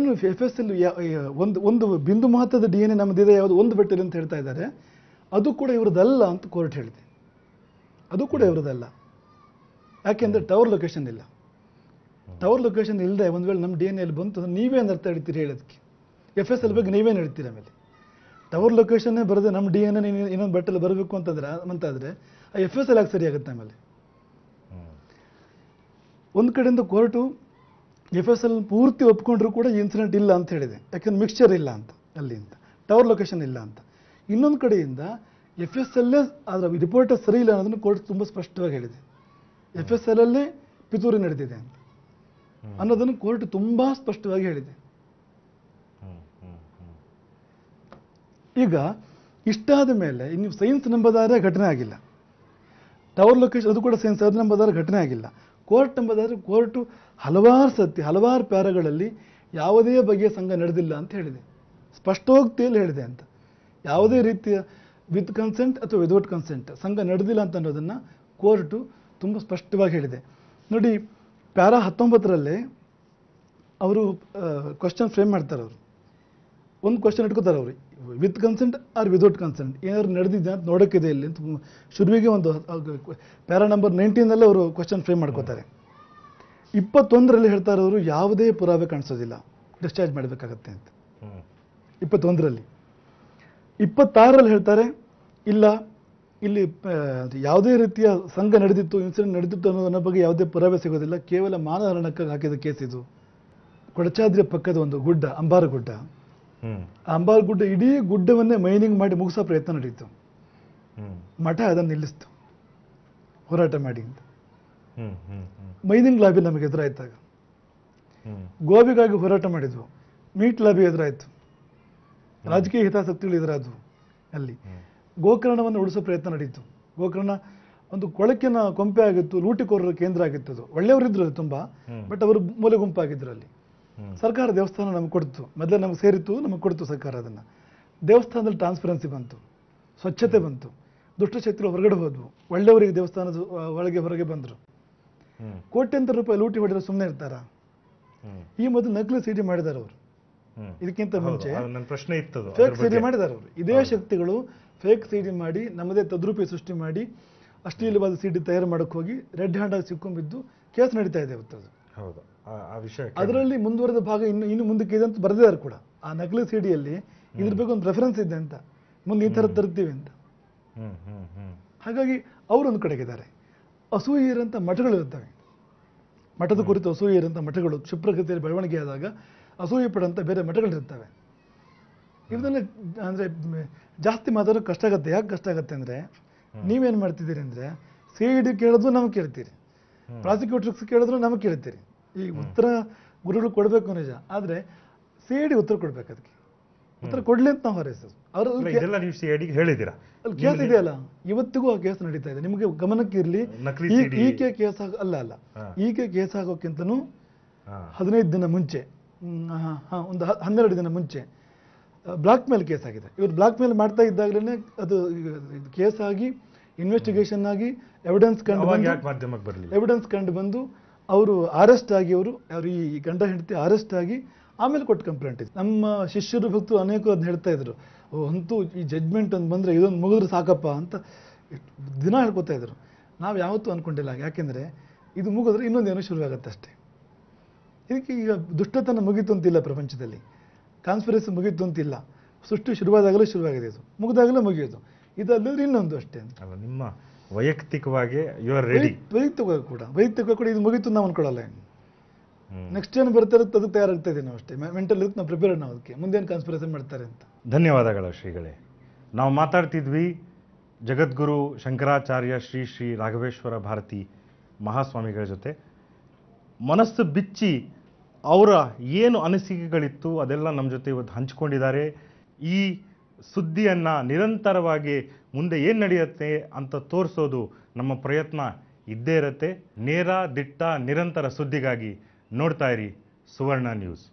ಏನು F S L ಒಂದು ಒಂದು ಬಿಂದು ಮಹತ್ವದ ಡಿ ಎನ್ ಎ ನಮ್ಮದಿದೆ ಯಾವುದು ಒಂದು ಬೆಟ್ಟಲ್ಲಿ ಅಂತ ಹೇಳ್ತಾ ಇದ್ದಾರೆ. ಅದು ಕೂಡ ಇವ್ರದ್ದಲ್ಲ ಅಂತ ಕೋರ್ಟ್ ಹೇಳಿದೆ. ಅದು ಕೂಡ ಇವ್ರದ್ದಲ್ಲ. ಯಾಕೆಂದರೆ ಟವರ್ ಲೊಕೇಶನ್ ಇಲ್ಲ. ಟವರ್ ಲೊಕೇಶನ್ ಇಲ್ಲದೆ ಒಂದು ವೇಳೆ ನಮ್ಮ ಡಿ ಎನ್ ಎಲ್ಲಿ ಬಂತು ನೀವೇ ನೀವೇನು ಅರ್ಥ ಹಿಡಿತೀರಿ ಹೇಳೋದಕ್ಕೆ. ಎಫ್ ಎಸ್ ಎಲ್ ಬಗ್ಗೆ ನೀವೇನು ಹೇಳ್ತೀರಿ ಆಮೇಲೆ. ಟವರ್ ಲೊಕೇಶನ್ನೇ ಬರದೆ ನಮ್ಮ ಡಿ ಎನ್ ಎ ಇನ್ನೊಂದು ಬೆಟ್ಟಲ್ಲಿ ಬರಬೇಕು ಅಂತಂದ್ರೆ ಅಂತಾದರೆ ಆ ಎಫ್ ಎಸ್ ಎಲ್ ಆಗಿ ಸರಿ ಆಗುತ್ತೆ ಆಮೇಲೆ ಒಂದು ಕಡೆಯಿಂದ ಕೋರ್ಟು ಎಫ್ ಎಸ್ ಎಲ್ ಪೂರ್ತಿ ಒಪ್ಕೊಂಡ್ರು ಕೂಡ ಇನ್ಸಿಡೆಂಟ್ ಇಲ್ಲ ಅಂತ ಹೇಳಿದೆ. ಯಾಕಂದ್ರೆ ಮಿಕ್ಸ್ಚರ್ ಇಲ್ಲ ಅಂತ ಅಲ್ಲಿ ಅಂತ. ಟವರ್ ಲೊಕೇಶನ್ ಇಲ್ಲ ಅಂತ. ಇನ್ನೊಂದು ಕಡೆಯಿಂದ ಎಫ್ ಎಸ್ ಎಲ್ ಅದರ ರಿಪೋರ್ಟ್ ಸರಿ ಇಲ್ಲ ಅನ್ನೋದನ್ನು ಕೋರ್ಟ್ ತುಂಬ ಸ್ಪಷ್ಟವಾಗಿ ಹೇಳಿದೆ. ಎಫ್ ಎಸ್ ಎಲ್ ಅಲ್ಲೇ ಪಿತೂರಿ ನಡೆದಿದೆ ಅಂತ. ಅನ್ನೋದನ್ನು ಕೋರ್ಟ್ ತುಂಬ ಸ್ಪಷ್ಟವಾಗಿ ಹೇಳಿದೆ. ಈಗ ಇಷ್ಟಾದ ಮೇಲೆ ಇನ್ನು ಸೈನ್ಸ್ ನಂಬದಾರ ಘಟನೆ ಆಗಿಲ್ಲ. ಟವರ್ ಲೊಕೇಶನ್ ಅದು ಕೂಡ ಸೈನ್ಸ್ ಅದು ನಂಬದಾರೆ ಘಟನೆ ಆಗಿಲ್ಲ. ಕೋರ್ಟ್ ಎಂಬುದಾದ್ರೆ ಕೋರ್ಟು ಹಲವಾರು ಸತಿ ಹಲವಾರು ಪ್ಯಾರಗಳಲ್ಲಿ ಯಾವುದೇ ಬಗೆಯ ಸಂಘ ನಡೆದಿಲ್ಲ ಅಂತ ಹೇಳಿದೆ. ಸ್ಪಷ್ಟೋಕ್ತಿಯಲ್ಲಿ ಹೇಳಿದೆ ಅಂತ. ಯಾವುದೇ ರೀತಿಯ ವಿತ್ ಕನ್ಸೆಂಟ್ ಅಥವಾ ವಿದೌಟ್ ಕನ್ಸೆಂಟ್ ಸಂಘ ನಡೆದಿಲ್ಲ ಅಂತ ಅನ್ನೋದನ್ನು ಕೋರ್ಟು ತುಂಬ ಸ್ಪಷ್ಟವಾಗಿ ಹೇಳಿದೆ. ನೋಡಿ, ಪ್ಯಾರಾ ಹತ್ತೊಂಬತ್ತರಲ್ಲೇ ಅವರು ಕ್ವಶನ್ ಫ್ರೇಮ್ ಮಾಡ್ತಾರೆ ಅವರು ಒಂದು ಕ್ವಶನ್ ಇಟ್ಕೋತಾರೆ ಅವರು with consent or without consent ಏನಾದ್ರು ನಡೆದಿದೆ ಅಂತ ನೋಡೋಕ್ಕಿದೆ ಇಲ್ಲಿ ಅಂತ ಶುರುವಿಗೆ ಒಂದು ಪ್ಯಾರಾ ನಂಬರ್ ನೈನ್ಟೀನಲ್ಲೇ ಅವರು ಕ್ವಶನ್ ಫ್ರೇಮ್ ಮಾಡ್ಕೋತಾರೆ. ಇಪ್ಪತ್ತೊಂದರಲ್ಲಿ ಹೇಳ್ತಾ ಇರೋರು ಯಾವುದೇ ಪುರಾವೆ ಕಾಣಿಸೋದಿಲ್ಲ. ಡಿಸ್ಚಾರ್ಜ್ ಮಾಡಬೇಕಾಗತ್ತೆ ಅಂತ. ಇಪ್ಪತ್ತೊಂದರಲ್ಲಿ. ಇಪ್ಪತ್ತಾರರಲ್ಲಿ ಹೇಳ್ತಾರೆ, ಇಲ್ಲ, ಇಲ್ಲಿ ಯಾವುದೇ ರೀತಿಯ ಸಂಘ ನಡೆದಿತ್ತು ಇನ್ಸಿಡೆಂಟ್ ನಡೆದಿತ್ತು ಅನ್ನೋದನ್ನ ಬಗ್ಗೆ ಯಾವುದೇ ಪುರಾವೆ ಸಿಗೋದಿಲ್ಲ. ಕೇವಲ ಮಾನಹರಣಕ್ಕಾಗಿ ಹಾಕಿದ ಕೇಸ್ ಇದು. ಕೊಡಚಾದ್ರಿ ಪಕ್ಕದ ಒಂದು ಗುಡ್ಡ, ಅಂಬಾರ ಗುಡ್ಡ. ಅಂಬಾರ ಗುಡ್ಡ ಇಡೀ ಗುಡ್ಡವನ್ನೇ ಮೈನಿಂಗ್ ಮಾಡಿ ಮುಗಿಸೋ ಪ್ರಯತ್ನ ನಡೀತು. ಮಠ ಅದನ್ನು ನಿಲ್ಲಿಸ್ತು. ಹೋರಾಟ ಮಾಡಿ ಅಂತ. ಹ್ಮ್ ಹ್ಮ್ ಹ್ಮ್ ಮೈನಿಂಗ್ ಲಾಬಿ ನಮಗೆ ಎದುರಾಯ್ತಾಗ. ಗೋಬಿಗಾಗಿ ಗೋವಿಗಾಗಿ ಹೋರಾಟ ಮಾಡಿದ್ವು. ಮೀಟ್ ಲಾಬಿ ಎದುರಾಯ್ತು. ರಾಜಕೀಯ ಹಿತಾಸಕ್ತಿಗಳು ಎದುರಾದವು ಅಲ್ಲಿ. ಗೋಕರ್ಣವನ್ನು ಉಳಿಸೋ ಪ್ರಯತ್ನ ನಡೀತು. ಗೋಕರ್ಣ ಒಂದು ಕೊಳಕಿನ ಕೊಂಪೆ ಆಗಿತ್ತು ಲೂಟಿಕೋರರ ಕೇಂದ್ರ ಆಗಿತ್ತು ಅದು. ಒಳ್ಳೆಯವರಿದ್ರು ತುಂಬ ಬಟ್ ಅವರು ಮೂಲೆ ಗುಂಪಾಗಿದ್ರು ಅಲ್ಲಿ. ಸರ್ಕಾರ ದೇವಸ್ಥಾನ ನಮಗೆ ಕೊಡ್ತು. ಮೊದಲೇ ನಮ್ಗೆ ಸೇರಿತ್ತು ನಮಗೆ ಕೊಡ್ತು ಸರ್ಕಾರ ಅದನ್ನು. ದೇವಸ್ಥಾನದಲ್ಲಿ ಟ್ರಾನ್ಸ್ಪರೆನ್ಸಿ ಬಂತು. ಸ್ವಚ್ಛತೆ ಬಂತು. ದುಷ್ಟಶಕ್ತಿಗಳು ಹೊರಗಡೆ ಹೋದ್ವು. ಒಳ್ಳೆಯವರಿಗೆ ದೇವಸ್ಥಾನದ ಒಳಗೆ ಹೊರಗೆ ಬಂದರು. ಕೋಟ್ಯಂತರ ರೂಪಾಯಿ ಲೂಟಿ ಹೊಡೆದ್ರೆ ಸುಮ್ಮನೆ ಇರ್ತಾರ? ಈ ಮೊದಲು ನಕಲಿ ಸಿಡಿ ಮಾಡಿದಾರ ಅವರು. ಇದಕ್ಕಿಂತ ಮುಂಚೆ ಪ್ರಶ್ನೆ ಇತ್ತು ಫೇಕ್ ಸಿಡಿ ಮಾಡಿದಾರ ಮಾಡಿದ್ದಾರೆ ಅವರು. ಇದೇ ಶಕ್ತಿಗಳು ಫೇಕ್ ಸಿಡಿ ಮಾಡಿ ನಮ್ಮದೇ ತದ್ರೂಪಿ ಸೃಷ್ಟಿ ಮಾಡಿ ಅಶ್ಲೀಲವಾದ ಸಿಡಿ ತಯಾರು ಮಾಡಕ್ಕೆ ಹೋಗಿ ರೆಡ್ ಹ್ಯಾಂಡಾಗಿ ಸಿಕ್ಕೊಂಬಿದ್ದು ಕೇಸ್ ನಡೀತಾ ಇದೆ ಇವತ್ತು ಹೌದು. ಆ- ವಿಷಯ ಅದರಲ್ಲಿ ಮುಂದುವರೆದ ಭಾಗ ಇನ್ನು ಇನ್ನು ಮುಂದಕ್ಕೆ ಇದೆ ಅಂತ ಬರೆದಿದ್ದಾರೆ ಕೂಡ. ಆ ನಕಲಿ ಸಿಡಿಯಲ್ಲಿ ಇದ್ರ ಬಗ್ಗೆ ಒಂದು ಪ್ರೆಫರೆನ್ಸ್ ಇದೆ ಅಂತ. ಮುಂದೆ ಈ ಥರ ತರ್ತೀವಿ ಅಂತ. ಹ್ಮ್ ಹ್ಮ್ ಹ್ಮ್. ಹಾಗಾಗಿ ಅವರೊಂದು ಕಡೆಗಿದ್ದಾರೆ ಅಸೂಯೆಯರಂಥ ಮಠಗಳು ಇರ್ತವೆ ಮಠದ ಕುರಿತು ಅಸೂಯೆಯರಂಥ ಮಠಗಳು ಕ್ಷಿಪ್ರಗತಿಯಲ್ಲಿ ಬೆಳವಣಿಗೆ ಆದಾಗ ಅಸೂಯೆ ಪಡಂತ ಬೇರೆ ಮಠಗಳಿರ್ತವೆ ಇವನ್ನೆಲ್ಲ ಅಂದರೆ ಜಾಸ್ತಿ ಮಾತಾಡೋ ಕಷ್ಟ ಆಗುತ್ತೆ. ಯಾಕೆ ಕಷ್ಟ ಆಗುತ್ತೆ ಅಂದರೆ ನೀವೇನು ಮಾಡ್ತಿದ್ದೀರಿ ಅಂದರೆ ಸಿ ಐ ಡಿ ಕೇಳಿದ್ರು ನಮಗೆ ಕೇಳ್ತೀರಿ. ಪ್ರಾಸಿಕ್ಯೂಟರ್ಸ್ ಕೇಳಿದ್ರು ನಮಗೆ ಕೇಳ್ತೀರಿ. ಈ ಉತ್ತರ ಗುರುಗಳು ಕೊಡಬೇಕು ನಿಜ. ಆದರೆ ಸಿ ಐ ಡಿ ಉತ್ತರ ಕೊಡ್ಬೇಕು ಅದಕ್ಕೆ. ಉತ್ತರ ಕೊಡ್ಲಿ ಅಂತ ನಾವು ಹೊರೈಸೋದು. ಅವ್ರ ಹೇಳಿದ್ದೀರಾ? ಅಲ್ಲಿ ಕೇಸ್ ಇದೆಯಲ್ಲ ಇವತ್ತಿಗೂ ಆ ಕೇಸ್ ನಡೀತಾ ಇದೆ. ನಿಮಗೆ ಗಮನಕ್ಕೆ ಇರಲಿ ಈ- CD. ಈಕೆ ಕೇಸ್ ಅಲ್ಲ ಅಲ್ಲ. ಈಕೆ ಕೇಸ್ ಆಗೋಕ್ಕಿಂತನೂ ಹದಿನೈದು ದಿನ ಮುಂಚೆ ಒಂದು ಹನ್ನೆರಡು ದಿನ ಮುಂಚೆ ಬ್ಲಾಕ್ ಮೇಲ್ ಕೇಸ್ ಆಗಿದೆ. ಇವರು ಬ್ಲಾಕ್ ಮೇಲ್ ಮಾಡ್ತಾ ಇದ್ದಾಗಲೇ ಅದು ಕೇಸ್ ಆಗಿ ಇನ್ವೆಸ್ಟಿಗೇಷನ್ ಆಗಿ ಎವಿಡೆನ್ಸ್ ಕಂಡು ಎವಿಡೆನ್ಸ್ ಕಂಡು ಬಂದು ಅವರು ಅರೆಸ್ಟ್ ಆಗಿ ಅವರು ಅವರು ಈ ಗಂಡ ಹೆಂಡತಿ ಅರೆಸ್ಟ್ ಆಗಿ ಆಮೇಲೆ ಕೊಟ್ಟು ಕಂಪ್ಲೇಂಟ್ ಇದೆ ನಮ್ಮ ಶಿಷ್ಯರು ಭಕ್ತರು ಅನೇಕರು ಅದನ್ನ ಹೇಳ್ತಾ ಇದ್ರು. ಅಂತೂ ಈ ಜಡ್ಜ್ಮೆಂಟ್ ಅಂತ ಬಂದರೆ ಇದೊಂದು ಮುಗಿದ್ರೆ ಸಾಕಪ್ಪ ಅಂತ ದಿನ ಹೇಳ್ಕೊತಾ ಇದ್ರು. ನಾವು ಯಾವತ್ತೂ ಅಂದ್ಕೊಂಡಿಲ್ಲ ಯಾಕೆಂದರೆ ಇದು ಮುಗಿದ್ರೆ ಇನ್ನೊಂದೇನೋ ಶುರುವಾಗತ್ತೆ ಅಷ್ಟೇ. ಇದಕ್ಕೆ ಈಗ ದುಷ್ಟತನ ಮುಗೀತು ಅಂತಿಲ್ಲ ಪ್ರಪಂಚದಲ್ಲಿ. ಕಾನ್ಸ್ಪಿರಸಿ ಮುಗೀತು ಅಂತಿಲ್ಲ. ಸೃಷ್ಟಿ ಶುರುವಾದಾಗಲೇ ಶುರುವಾಗಿದೆ ಇದು. ಮುಗಿದಾಗಲೇ ಮುಗಿಯೋದು. ಇದಲ್ಲದ್ರೆ ಇನ್ನೊಂದು ಅಷ್ಟೇ ಅಂತ. ಅಲ್ಲ, ನಿಮ್ಮ ವೈಯಕ್ತಿಕವಾಗಿ ಯು ಆರ್ ರೆಡಿ ವೈಯಕ್ತಿಕವಾಗಿ ಕೂಡ. ವೈಯಕ್ತಿಕ ಕೂಡ ಇದು ಮುಗೀತು ನಾವು ಅನ್ಕೊಳ್ಳಲ್ಲ ನೆಕ್ಸ್ಟ್ ಏನು ಬರ್ತಾ ಇರುತ್ತೆ ಅದಕ್ಕೆ ತಯಾರಾಗ್ತಾ ಇದ್ದೀವಿ ನಾವು ಅಷ್ಟೇ ಮೆಂಟಲ್ ಇರುತ್ತೆ ನಾವು ಪ್ರಿಪೇರ್ ನಾವು ಅದಕ್ಕೆ. ಮುಂದೇನು ಕಾನ್ಸ್ಪಿರೇಷನ್ ಮಾಡ್ತಾರೆ ಅಂತ. ಧನ್ಯವಾದಗಳು ಶ್ರೀಗಳೇ. ನಾವು ಮಾತಾಡ್ತಿದ್ವಿ ಜಗದ್ಗುರು ಶಂಕರಾಚಾರ್ಯ ಶ್ರೀ ಶ್ರೀ ರಾಘವೇಶ್ವರ ಭಾರತಿ ಮಹಾಸ್ವಾಮಿಗಳ ಜೊತೆ. ಮನಸ್ಸು ಬಿಚ್ಚಿ ಅವರ ಏನು ಅನಿಸಿಕೆಗಳಿತ್ತು ಅದೆಲ್ಲ ನಮ್ಮ ಜೊತೆ ಇವತ್ತು ಹಂಚಿಕೊಂಡಿದ್ದಾರೆ. ಈ ಸುದ್ದಿಯನ್ನು ನಿರಂತರವಾಗಿ ಮುಂದೆ ಏನು ನಡೆಯುತ್ತೆ ಅಂತ ತೋರಿಸೋದು ನಮ್ಮ ಪ್ರಯತ್ನ ಇದ್ದೇ ಇರುತ್ತೆ. ನೇರ ದಿಟ್ಟ ನಿರಂತರ ಸುದ್ದಿಗಾಗಿ ನೋಡ್ತಾ ಇರಿ ಸುವರ್ಣ ನ್ಯೂಸ್.